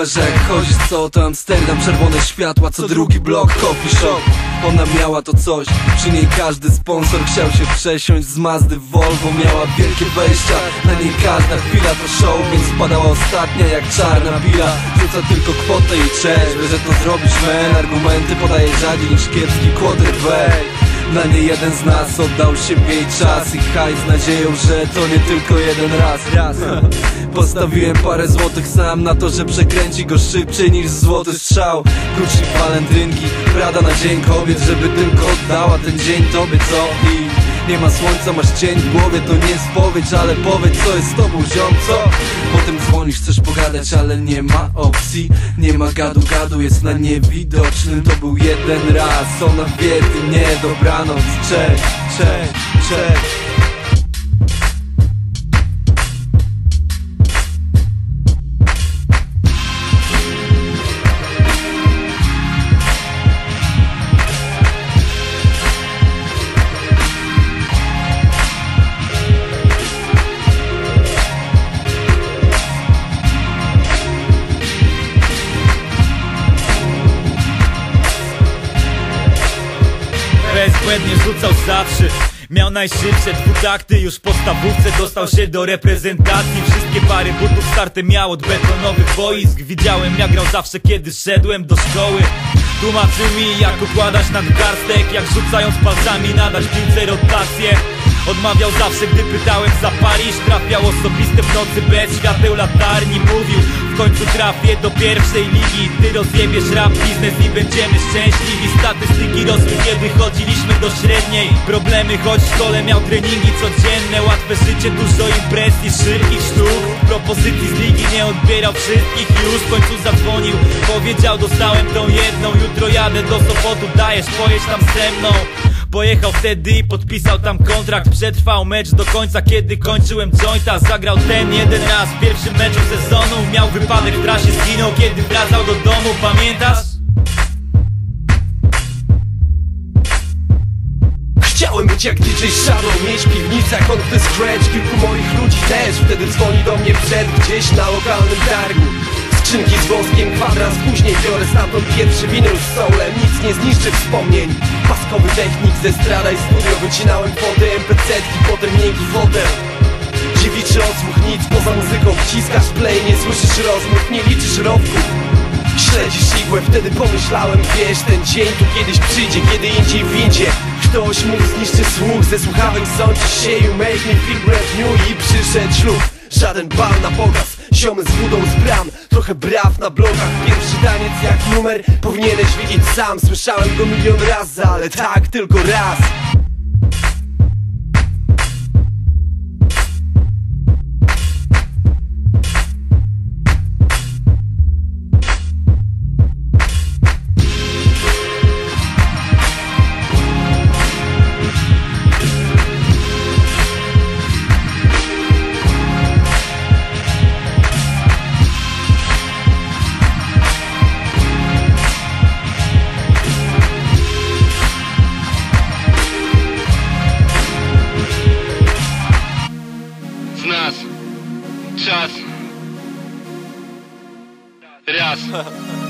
że jak chodzisz co to Amsterdam? Czerwone światła, co drugi blok Coffee shop. Ona miała to coś Przy niej każdy sponsor chciał się przesiąść Z Mazdy w Volvo. Miała wielkie wejścia Na niej każda chwila to show. Więc spadała ostatnia jak czarna pila. Rzuca tylko kwotę i cześć że to zrobisz man. Argumenty podaje rzadziej niż kiepski quarterback na nie jeden z nas oddał siebie i czas I hajs z nadzieją, że to nie tylko jeden raz. Raz. Postawiłem parę złotych sam na to, że przekręci go szybciej niż złoty strzał. Gucci walendrynki, Prada na dzień kobiet Żeby tylko oddała ten dzień. Tobie, co? I nie ma słońca, masz cień w głowie To nie spowiedź, ale powiedz co jest z tobą, ziom, co? Potem dzwonisz, chcesz pogadać, ale nie ma opcji. Nie ma gadu, gadu, jest na niewidocznym. To był jeden raz, ona wie, ty nie, dobranoc Cześć, cześć, cześć bezbłędnie rzucał zawsze. Miał najszybsze dwutakty, już w podstawówce dostał się do reprezentacji. Wszystkie pary butów starte miał od betonowych boisk. Widziałem jak grał zawsze kiedy szedłem do szkoły. Tłumaczył mi jak układać nadgarstek Jak rzucając palcami nadać piłce rotację Odmawiał zawsze, gdy pytałem zapalisz Trafiał osobiste w nocy bez świateł latarni. Mówił, w końcu trafię do pierwszej ligi. Ty rozjebiesz rap biznes i będziemy szczęśliwi. Statystyki rosły, kiedy chodziliśmy do średniej. Problemy, choć w szkole miał treningi codzienne. Łatwe życie, dużo impresji, szybkich sztuk. Propozycji z ligi nie odbierał wszystkich Już w końcu zadzwonił, powiedział dostałem tą jedną Jutro jadę do Sopotu, dajesz, pojedź tam ze mną Pojechał wtedy i podpisał tam kontrakt. Przetrwał mecz do końca, kiedy kończyłem jointa. Zagrał ten jeden raz w pierwszym meczu sezonu. Miał wypadek w trasie, zginął kiedy wracał do domu. Pamiętasz? Chciałem być jak DJ Shadow, mieć on the scratch Kilku moich ludzi też, wtedy dzwoni do mnie przed Gdzieś na lokalnym targu Skrzynki z woskiem, kwadrans później biorę stamtąd pierwszy winyl z soulem. Nic nie zniszczy wspomnień. Paskowy technik ze strada i studio. Wycinałem fody, MPC-ki, potem miękki fotel. Dziewiczy odsłuch, nic poza muzyką Wciskasz play, nie słyszysz rozmów, nie liczysz rowków Śledzisz igłę, wtedy pomyślałem Wiesz, ten dzień tu kiedyś przyjdzie, kiedy indziej windzie Ktoś mógł zniszczyć słuch, ze słuchawek sądzisz się You make me feel brand new i przyszedł ślub. Żaden bal na pokaz, ziomy z budą z bram Trochę braw na blokach, pierwszy taniec jak numer Powinieneś widzieć sam, słyszałem go milion razy Ale tak, tylko raz nas czas raz